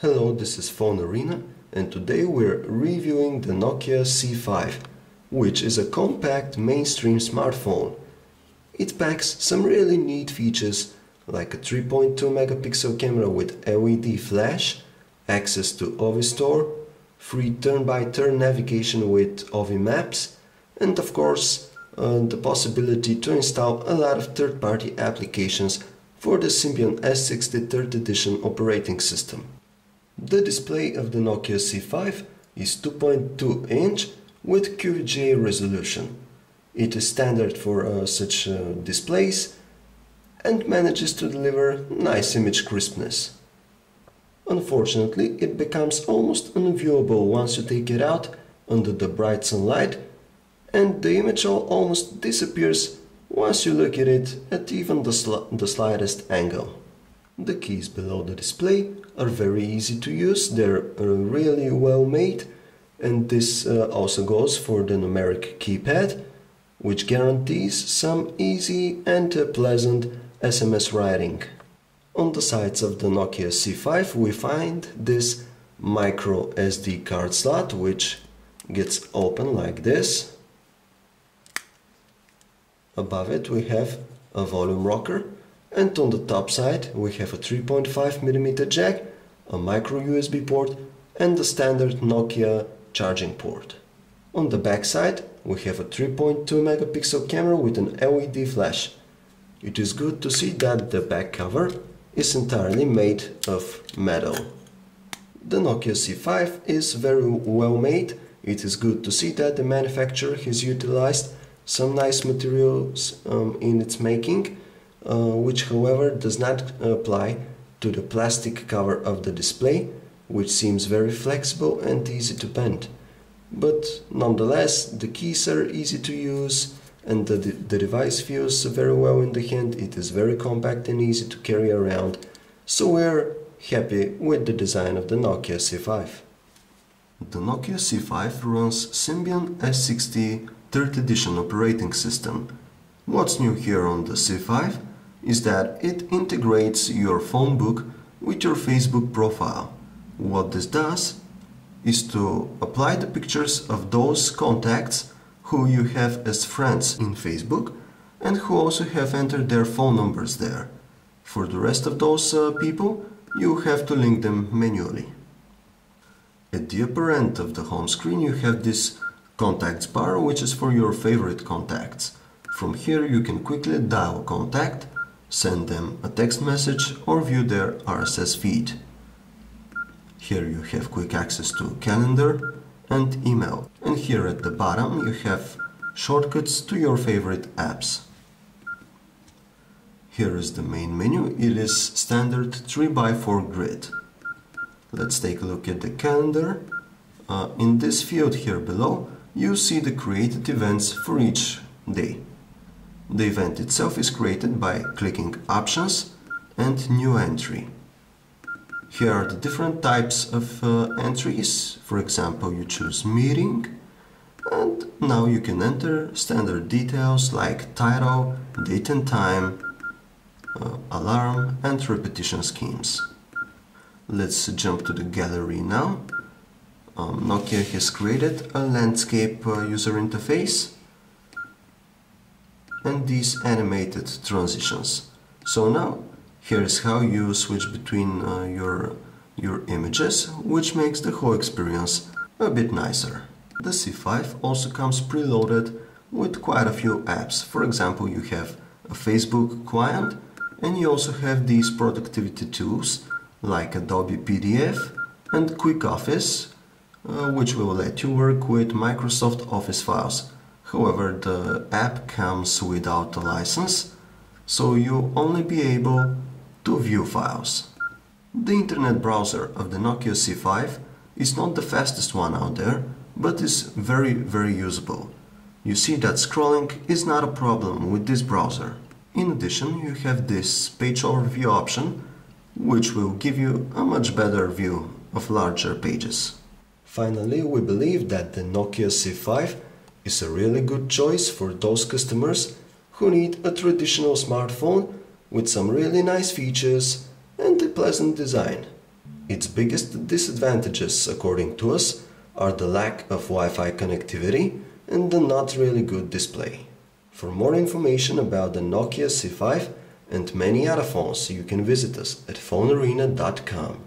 Hello, this is Phone Arena and today we're reviewing the Nokia C5, which is a compact mainstream smartphone. It packs some really neat features like a 3.2 megapixel camera with LED flash, access to Ovi Store, free turn-by-turn navigation with Ovi Maps, and of course uh, the possibility to install a lot of third-party applications for the Symbian S60 3rd edition operating system. The display of the Nokia C5 is 2.2 inch with QVGA resolution. It is standard for uh, such uh, displays and manages to deliver nice image crispness. Unfortunately, it becomes almost unviewable once you take it out under the bright sunlight and the image almost disappears once you look at it at even the, the slightest angle. The keys below the display are very easy to use, they're uh, really well made and this uh, also goes for the numeric keypad which guarantees some easy and uh, pleasant SMS writing. On the sides of the Nokia C5 we find this micro SD card slot which gets open like this. Above it we have a volume rocker and on the top side we have a 3.5mm jack, a micro USB port and the standard Nokia charging port. On the back side we have a 3.2 megapixel camera with an LED flash. It is good to see that the back cover is entirely made of metal. The Nokia C5 is very well made. It is good to see that the manufacturer has utilized some nice materials um, in its making Uh, which however does not apply to the plastic cover of the display, which seems very flexible and easy to bend. But nonetheless, the keys are easy to use and the, the device feels very well in the hand, it is very compact and easy to carry around, so we're happy with the design of the Nokia C5. The Nokia C5 runs Symbian S60 3rd edition operating system. What's new here on the C5? Is that it integrates your phone book with your Facebook profile. What this does is to apply the pictures of those contacts who you have as friends in Facebook and who also have entered their phone numbers there. For the rest of those uh, people, you have to link them manually. At the upper end of the home screen you have this contacts bar which is for your favorite contacts. From here you can quickly dial contact send them a text message or view their RSS feed. Here you have quick access to calendar and email. And here at the bottom you have shortcuts to your favorite apps. Here is the main menu. It is standard 3x4 grid. Let's take a look at the calendar. Uh, in this field here below, you see the created events for each day. The event itself is created by clicking Options and New Entry. Here are the different types of uh, entries. For example, you choose Meeting and now you can enter standard details like title, date and time, uh, alarm and repetition schemes. Let's jump to the gallery now. Um, Nokia has created a landscape uh, user interface and these animated transitions. So now here is how you switch between uh, your, your images, which makes the whole experience a bit nicer. The C5 also comes preloaded with quite a few apps. For example, you have a Facebook client and you also have these productivity tools like Adobe PDF and Quick Office, uh, which will let you work with Microsoft Office files However, the app comes without a license, so you'll only be able to view files. The internet browser of the Nokia C5 is not the fastest one out there, but is very, very usable. You see that scrolling is not a problem with this browser. In addition, you have this page overview option, which will give you a much better view of larger pages. Finally, we believe that the Nokia C5 is a really good choice for those customers who need a traditional smartphone with some really nice features and a pleasant design. Its biggest disadvantages, according to us, are the lack of Wi-Fi connectivity and the not really good display. For more information about the Nokia C5 and many other phones, you can visit us at phonearena.com.